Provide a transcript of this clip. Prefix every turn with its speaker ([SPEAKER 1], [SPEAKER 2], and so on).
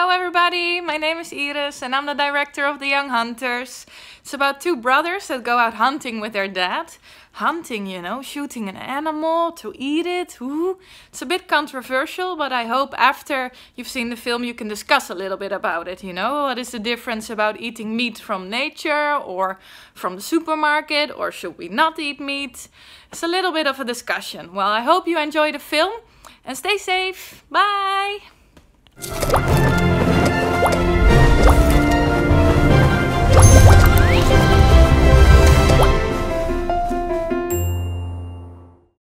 [SPEAKER 1] Hello everybody, my name is Iris and I'm the director of The Young Hunters. It's about two brothers that go out hunting with their dad. Hunting, you know, shooting an animal to eat it. Ooh. It's a bit controversial, but I hope after you've seen the film you can discuss a little bit about it, you know. What is the difference about eating meat from nature or from the supermarket or should we not eat meat? It's a little bit of a discussion. Well, I hope you enjoy the film and stay safe. Bye!